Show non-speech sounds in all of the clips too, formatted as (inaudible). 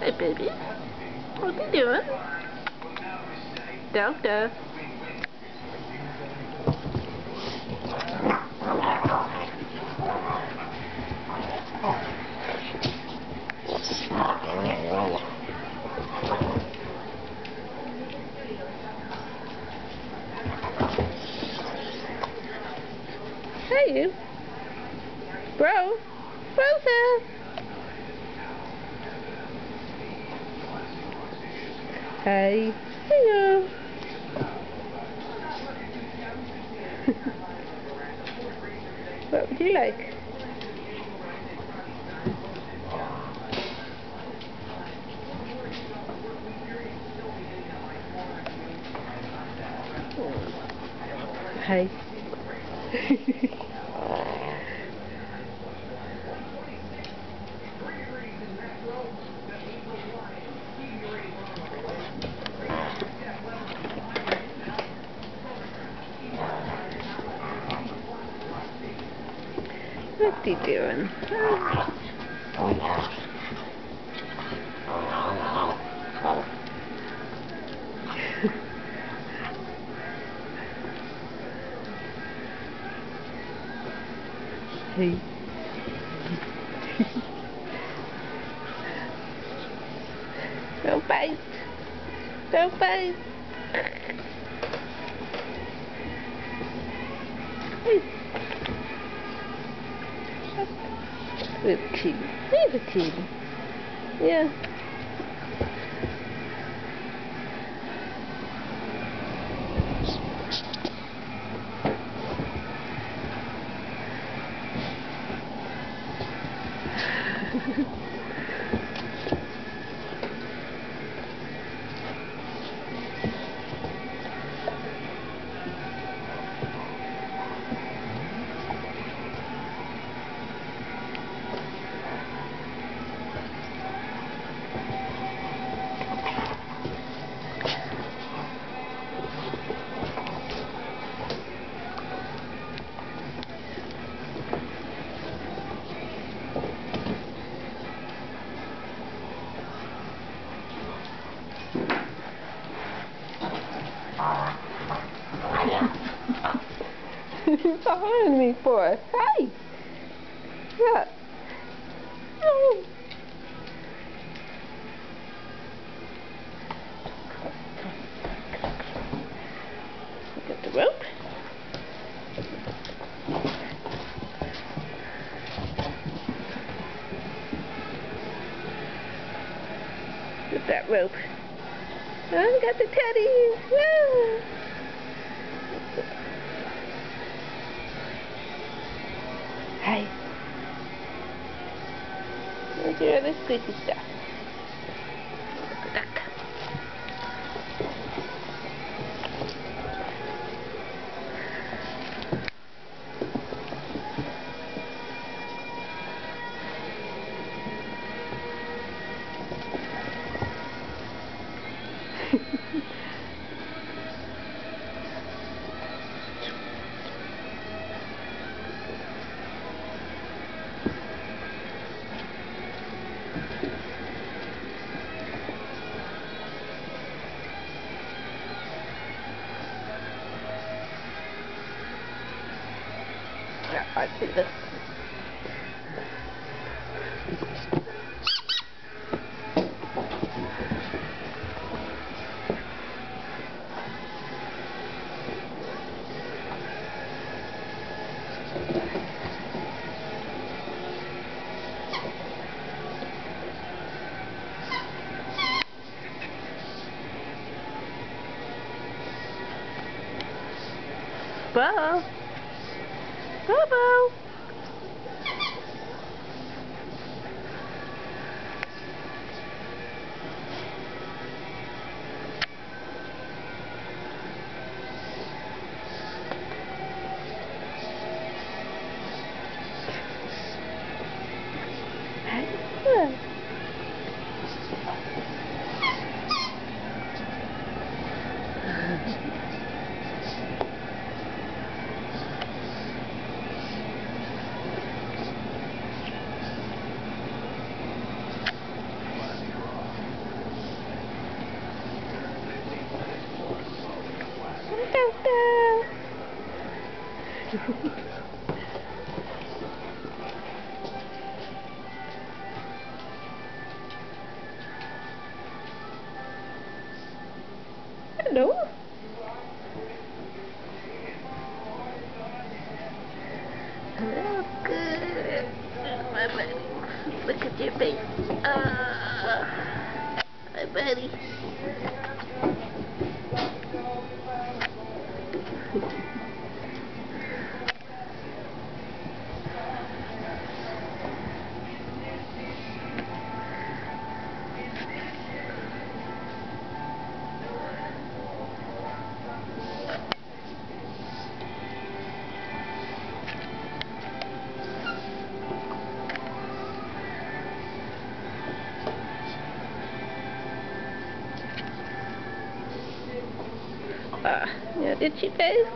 Hey, baby. What you doing? Delta. Hey, you. Bro. Rosa. Hey. Hello. (laughs) what would you like? Oh. Hey. (laughs) What you doing? hey. Don't bite. Don't bite. Little kitty. Little kitty. Yeah. (laughs) behind me for? Hey! Oh. Get the rope. Get that rope. I got the teddy. Woo! Look at all this Yeah, I see this. Bobo. Hello. Look, my buddy. Look at your face. Uh, my buddy. Ah, yeah, itchy face.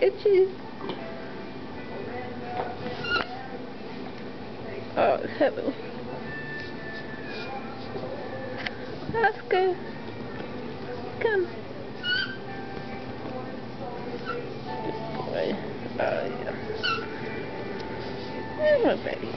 Itchy. Oh, heaven. Oscar. Come. Good boy. Oh, yeah. On, baby.